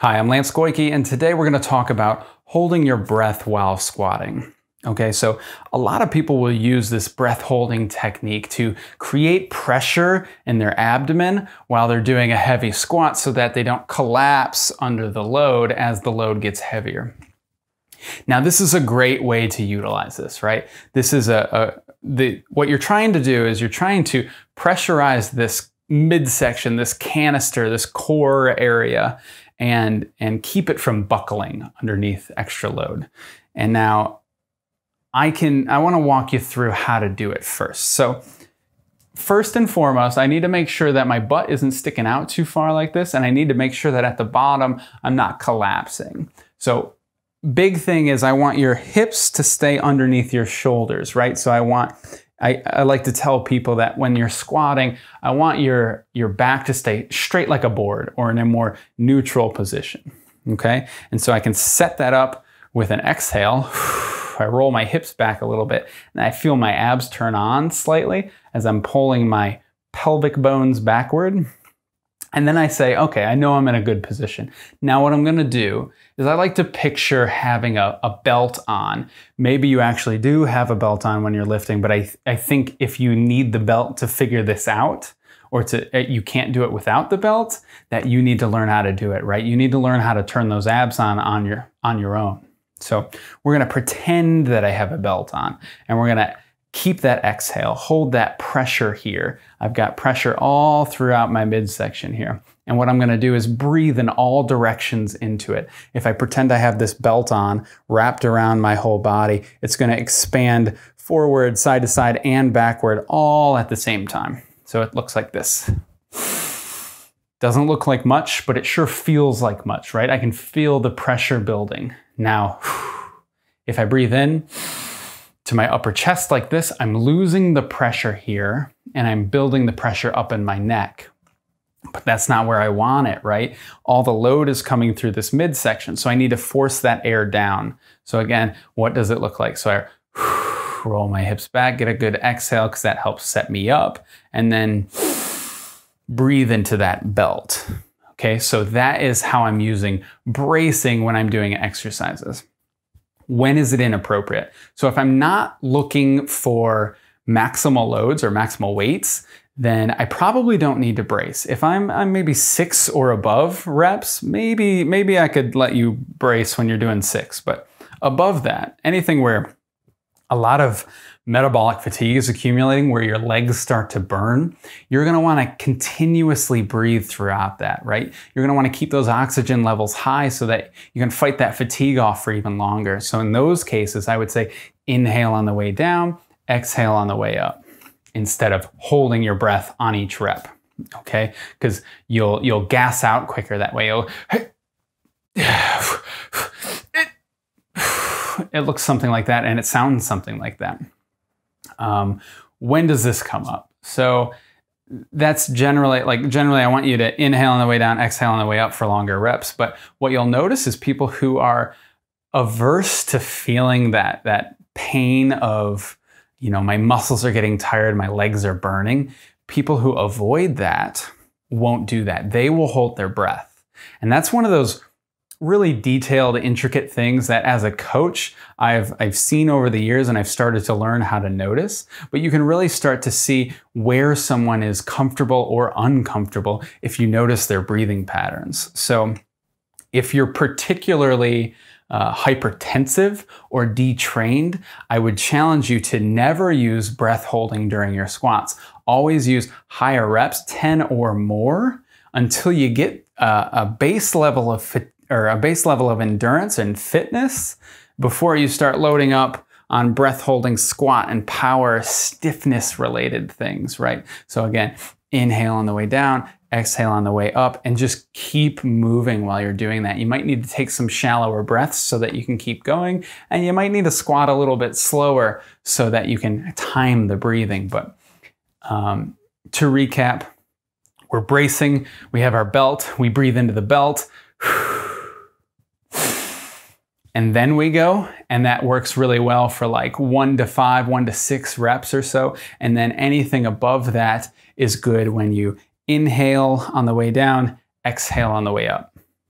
Hi, I'm Lance Goyke, and today we're going to talk about holding your breath while squatting. Okay, so a lot of people will use this breath holding technique to create pressure in their abdomen while they're doing a heavy squat so that they don't collapse under the load as the load gets heavier. Now, this is a great way to utilize this, right? This is a, a the what you're trying to do is you're trying to pressurize this midsection, this canister, this core area, and, and keep it from buckling underneath extra load. And now I can, I wanna walk you through how to do it first. So first and foremost, I need to make sure that my butt isn't sticking out too far like this, and I need to make sure that at the bottom, I'm not collapsing. So big thing is I want your hips to stay underneath your shoulders, right? So I want I, I, like to tell people that when you're squatting, I want your, your back to stay straight like a board or in a more neutral position. Okay. And so I can set that up with an exhale. I roll my hips back a little bit and I feel my abs turn on slightly as I'm pulling my pelvic bones backward. And then I say, okay, I know I'm in a good position. Now what I'm gonna do is I like to picture having a, a, belt on. Maybe you actually do have a belt on when you're lifting, but I, I think if you need the belt to figure this out, or to eh, you can't do it without the belt, that you need to learn how to do it, right? You need to learn how to turn those abs on on your on your own. So we're gonna pretend that I have a belt on, and we're gonna keep that exhale, hold that pressure here. I've got pressure all throughout my midsection here. And what I'm gonna do is breathe in all directions into it. If I pretend I have this belt on wrapped around my whole body, it's gonna expand forward, side to side, and backward all at the same time. So it looks like this. Doesn't look like much, but it sure feels like much, right? I can feel the pressure building. Now, if I breathe in, to my upper chest like this, I'm losing the pressure here and I'm building the pressure up in my neck. But that's not where I want it, right? All the load is coming through this midsection, so I need to force that air down. So again, what does it look like? So I roll my hips back, get a good exhale because that helps set me up, and then breathe into that belt. Okay, so that is how I'm using bracing when I'm doing exercises when is it inappropriate? So if I'm not looking for maximal loads or maximal weights, then I probably don't need to brace. If I'm, I'm maybe six or above reps, maybe, maybe I could let you brace when you're doing six, but above that, anything where a lot of metabolic fatigue is accumulating where your legs start to burn, you're gonna wanna continuously breathe throughout that, right? You're gonna wanna keep those oxygen levels high so that you can fight that fatigue off for even longer. So in those cases, I would say inhale on the way down, exhale on the way up, instead of holding your breath on each rep, okay? Because you'll, you'll gas out quicker that way. You'll, it looks something like that and it sounds something like that. Um, when does this come up? So that's generally like generally I want you to inhale on the way down, exhale on the way up for longer reps. But what you'll notice is people who are averse to feeling that that pain of you know my muscles are getting tired, my legs are burning. People who avoid that won't do that. They will hold their breath. And that's one of those really detailed, intricate things that as a coach, I've, I've seen over the years and I've started to learn how to notice. But you can really start to see where someone is comfortable or uncomfortable if you notice their breathing patterns. So if you're particularly uh, hypertensive or detrained, I would challenge you to never use breath holding during your squats. Always use higher reps, 10 or more, until you get uh, a base level of fatigue or a base level of endurance and fitness before you start loading up on breath holding squat and power stiffness related things, right? So again, inhale on the way down, exhale on the way up, and just keep moving while you're doing that. You might need to take some shallower breaths so that you can keep going, and you might need to squat a little bit slower so that you can time the breathing. But um, to recap, we're bracing, we have our belt, we breathe into the belt and then we go. And that works really well for like one to five, one to six reps or so. And then anything above that is good when you inhale on the way down, exhale on the way up.